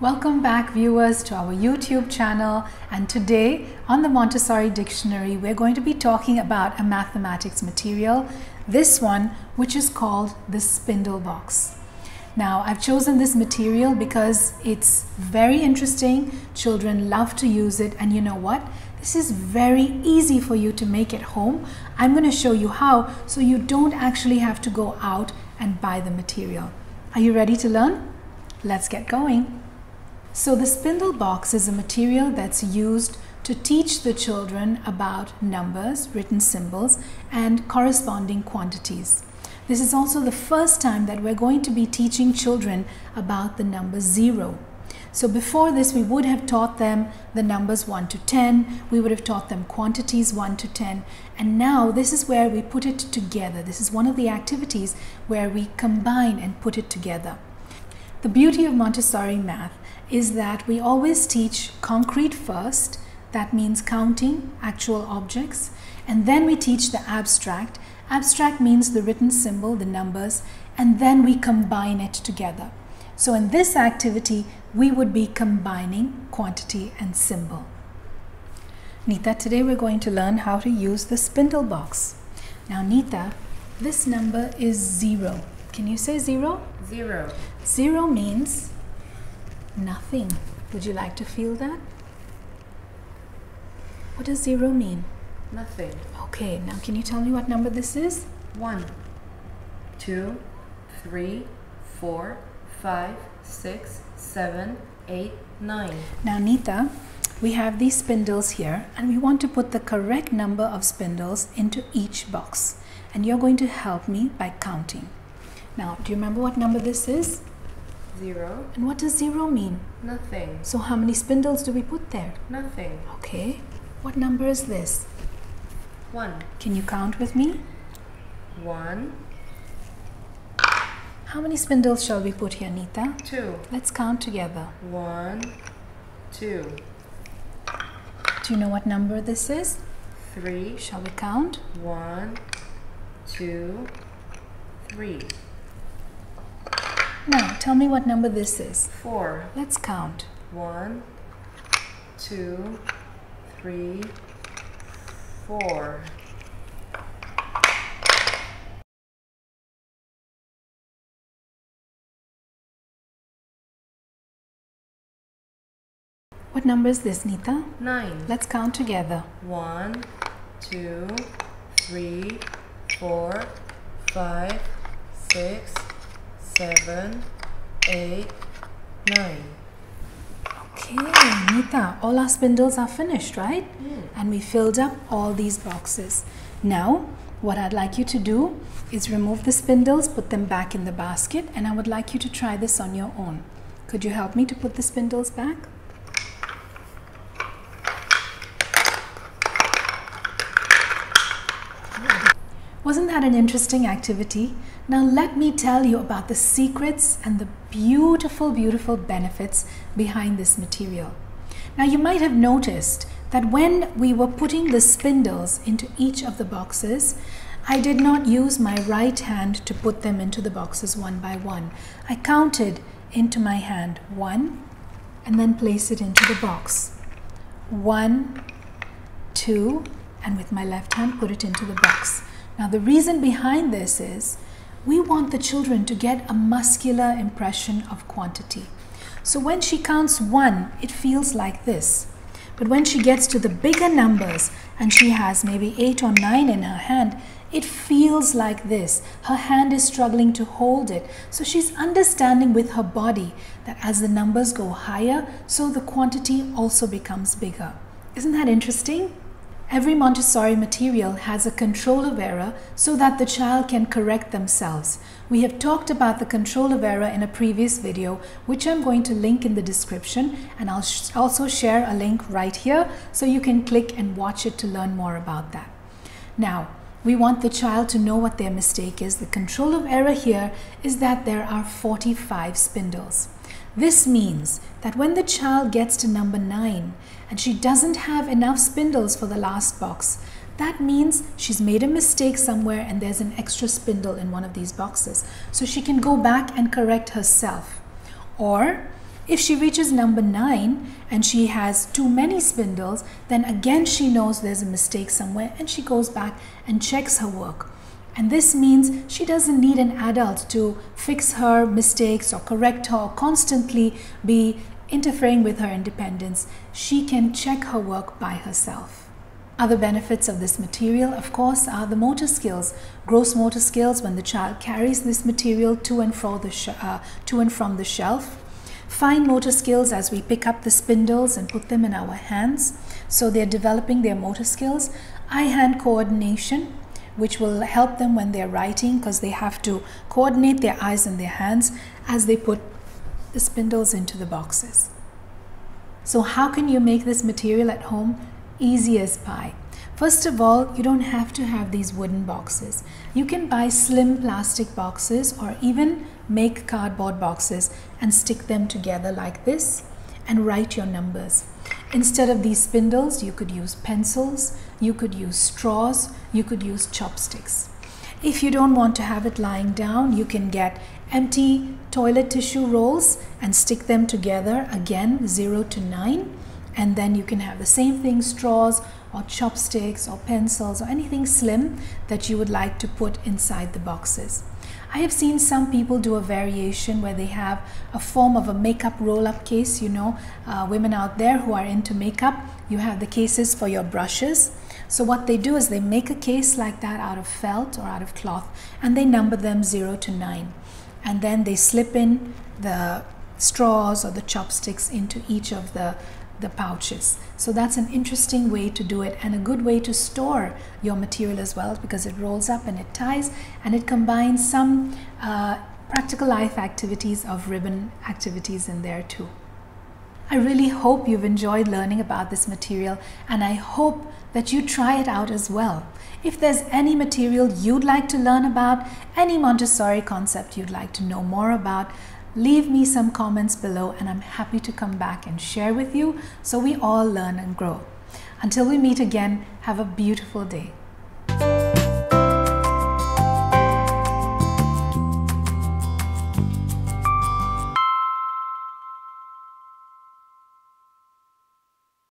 Welcome back viewers to our YouTube channel and today on the Montessori Dictionary we're going to be talking about a mathematics material, this one which is called the spindle box. Now I've chosen this material because it's very interesting, children love to use it and you know what? This is very easy for you to make at home. I'm going to show you how so you don't actually have to go out and buy the material. Are you ready to learn? Let's get going. So the spindle box is a material that's used to teach the children about numbers, written symbols, and corresponding quantities. This is also the first time that we're going to be teaching children about the number zero. So before this, we would have taught them the numbers 1 to 10, we would have taught them quantities 1 to 10, and now this is where we put it together. This is one of the activities where we combine and put it together. The beauty of Montessori math is that we always teach concrete first, that means counting actual objects, and then we teach the abstract. Abstract means the written symbol, the numbers, and then we combine it together. So in this activity, we would be combining quantity and symbol. Nita, today we're going to learn how to use the spindle box. Now Nita, this number is zero. Can you say zero? Zero. Zero means nothing. Would you like to feel that? What does zero mean? Nothing. Okay, now can you tell me what number this is? One, two, three, four, five, six, seven, eight, nine. Now, Nita, we have these spindles here and we want to put the correct number of spindles into each box. And you're going to help me by counting. Now, do you remember what number this is? Zero. And what does zero mean? Nothing. So how many spindles do we put there? Nothing. Okay. What number is this? One. Can you count with me? One, How many spindles shall we put here, Nita? two. Let's count together. One, two, Do you know what number this is? three. Shall we count? One, two, three, Now, tell me what number this is. four. Let's count. One, two, three, four. What number is this, Nita? Nine. Let's count together. One, two, three, four, five, six, seven, eight, nine. Okay, Nita, all our spindles are finished, right? Hmm. And we filled up all these boxes. Now, what I'd like you to do is remove the spindles, put them back in the basket, and I would like you to try this on your own. Could you help me to put the spindles back? Wasn't that an interesting activity? Now let me tell you about the secrets and the beautiful, beautiful benefits behind this material. Now you might have noticed that when we were putting the spindles into each of the boxes, I did not use my right hand to put them into the boxes one by one. I counted into my hand one and then place it into the box. One, two, and with my left hand put it into the box. Now the reason behind this is we want the children to get a muscular impression of quantity. So when she counts one, it feels like this. But when she gets to the bigger numbers and she has maybe eight or nine in her hand, it feels like this. Her hand is struggling to hold it. So she's understanding with her body that as the numbers go higher, so the quantity also becomes bigger. Isn't that interesting? Every Montessori material has a control of error so that the child can correct themselves. We have talked about the control of error in a previous video, which I'm going to link in the description, and I'll sh also share a link right here so you can click and watch it to learn more about that. Now, we want the child to know what their mistake is. The control of error here is that there are 45 spindles. This means that when the child gets to number 9 and she doesn't have enough spindles for the last box, that means she's made a mistake somewhere and there's an extra spindle in one of these boxes. So she can go back and correct herself. Or If she reaches number nine and she has too many spindles, then again she knows there's a mistake somewhere and she goes back and checks her work. And this means she doesn't need an adult to fix her mistakes or correct her or constantly be interfering with her independence. She can check her work by herself. Other benefits of this material, of course, are the motor skills. Gross motor skills when the child carries this material to and, fro the uh, to and from the shelf. Fine motor skills as we pick up the spindles and put them in our hands. So they're developing their motor skills. Eye-hand coordination, which will help them when they're writing because they have to coordinate their eyes and their hands as they put the spindles into the boxes. So how can you make this material at home? Easy as pie. First of all, you don't have to have these wooden boxes. You can buy slim plastic boxes or even make cardboard boxes and stick them together like this and write your numbers. Instead of these spindles, you could use pencils, you could use straws, you could use chopsticks. If you don't want to have it lying down, you can get empty toilet tissue rolls and stick them together again 0 to 9 and then you can have the same thing straws or chopsticks or pencils or anything slim that you would like to put inside the boxes. I have seen some people do a variation where they have a form of a makeup roll-up case. You know, uh, women out there who are into makeup, you have the cases for your brushes. So what they do is they make a case like that out of felt or out of cloth and they number them 0 to 9. And then they slip in the straws or the chopsticks into each of the the pouches. So that's an interesting way to do it and a good way to store your material as well because it rolls up and it ties and it combines some uh, practical life activities of ribbon activities in there too. I really hope you've enjoyed learning about this material and I hope that you try it out as well. If there's any material you'd like to learn about, any Montessori concept you'd like to know more about, leave me some comments below and I'm happy to come back and share with you so we all learn and grow. Until we meet again, have a beautiful day.